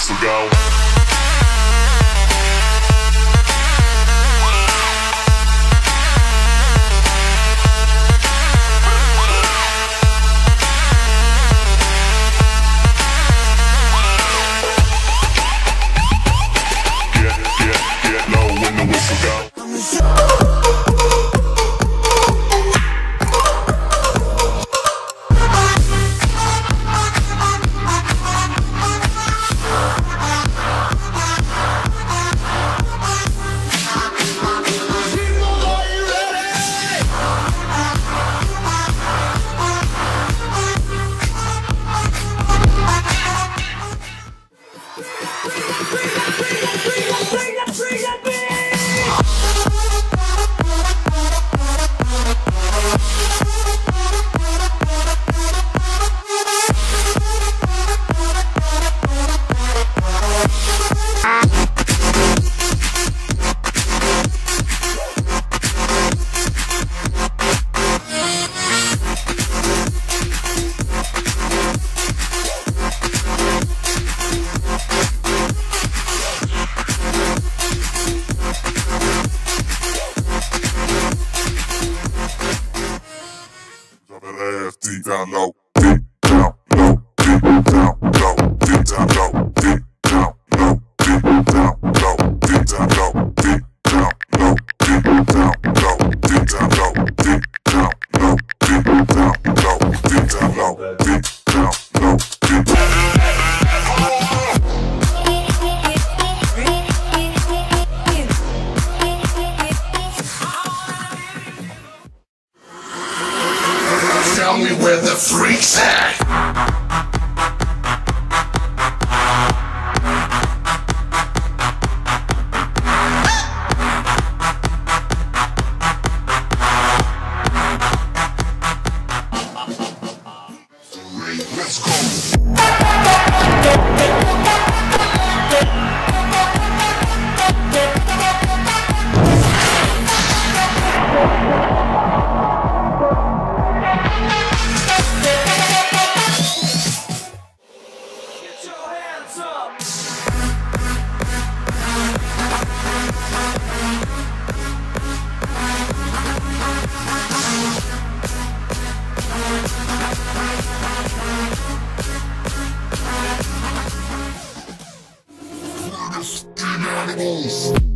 place to go. T down low. tell me where the freak's at. Let's go. Christ.